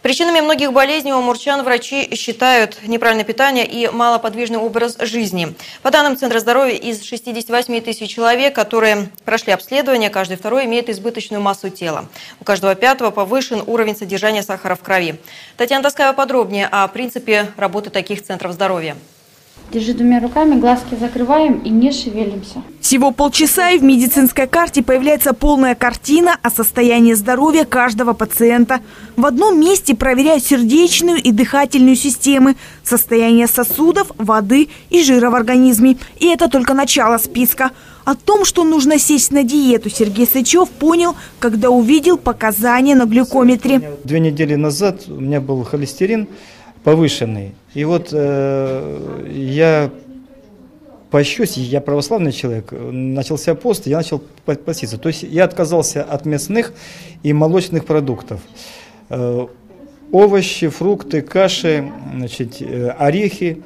Причинами многих болезней у амурчан врачи считают неправильное питание и малоподвижный образ жизни. По данным Центра здоровья, из 68 тысяч человек, которые прошли обследование, каждый второй имеет избыточную массу тела. У каждого пятого повышен уровень содержания сахара в крови. Татьяна Тоскаева подробнее о принципе работы таких центров здоровья. Держи двумя руками, глазки закрываем и не шевелимся. Всего полчаса и в медицинской карте появляется полная картина о состоянии здоровья каждого пациента. В одном месте проверяют сердечную и дыхательную системы, состояние сосудов, воды и жира в организме. И это только начало списка. О том, что нужно сесть на диету, Сергей Сычев понял, когда увидел показания на глюкометре. Две недели назад у меня был холестерин повышенный. И вот э, я пощусь, я православный человек, начался пост, я начал поститься. То есть я отказался от мясных и молочных продуктов. Э, овощи, фрукты, каши, значит, э, орехи.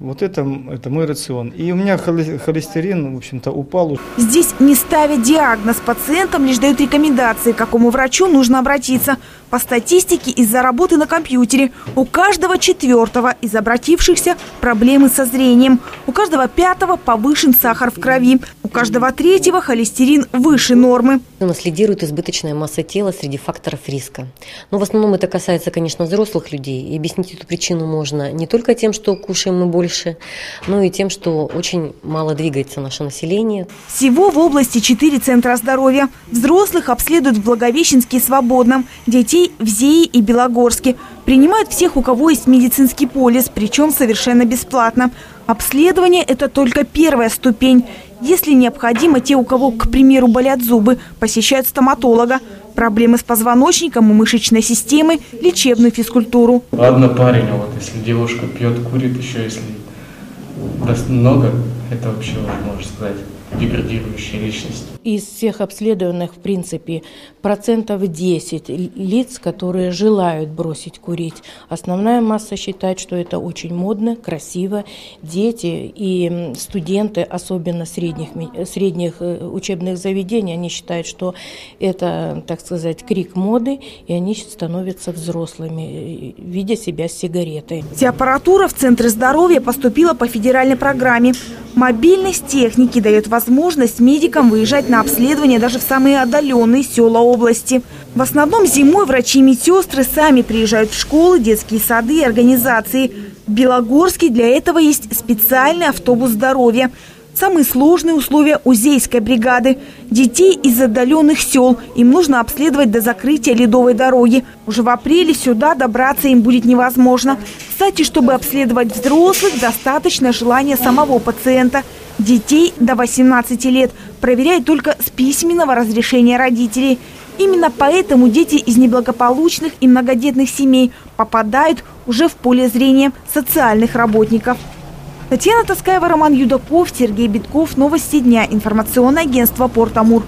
Вот это, это мой рацион. И у меня холестерин, в общем-то, упал. Здесь не ставят диагноз пациентам, лишь дают рекомендации, к какому врачу нужно обратиться. По статистике, из-за работы на компьютере у каждого четвертого из обратившихся проблемы со зрением. У каждого пятого повышен сахар в крови. У каждого третьего холестерин выше нормы. У нас лидирует избыточная масса тела среди факторов риска. Но в основном это касается, конечно, взрослых людей. И объяснить эту причину можно не только тем, что кушаем мы больше, но и тем, что очень мало двигается наше население. Всего в области четыре центра здоровья. Взрослых обследуют в Благовещенске Свободном. Детей детей в ЗЕИ и Белогорске. Принимают всех, у кого есть медицинский полис, причем совершенно бесплатно. Обследование – это только первая ступень. Если необходимо, те, у кого, к примеру, болят зубы, посещают стоматолога. Проблемы с позвоночником и мышечной системой, лечебную физкультуру. Ладно, парень, а вот если девушка пьет, курит, еще если много, это вообще, можно сказать, деградирующая личность. Из всех обследованных, в принципе, процентов 10 лиц, которые желают бросить курить. Основная масса считает, что это очень модно, красиво. Дети и студенты, особенно средних, средних э, учебных заведений, они считают, что это, так сказать, крик моды, и они становятся взрослыми, э, видя себя с сигаретой. Вся аппаратура в Центре здоровья поступила по федеральной программе. Мобильность техники дает возможность медикам выезжать на обследование даже в самые отдаленные села области. В основном зимой врачи и медсестры сами приезжают в школы, детские сады и организации. В Белогорске для этого есть специальный автобус здоровья. Самые сложные условия у бригады. Детей из отдаленных сел. Им нужно обследовать до закрытия ледовой дороги. Уже в апреле сюда добраться им будет невозможно. Кстати, чтобы обследовать взрослых, достаточно желания самого пациента. Детей до 18 лет проверяют только с письменного разрешения родителей. Именно поэтому дети из неблагополучных и многодетных семей попадают уже в поле зрения социальных работников. Татьяна Таскаева, Роман Юдаков, Сергей Битков. Новости дня. Информационное агентство «Порт Амур».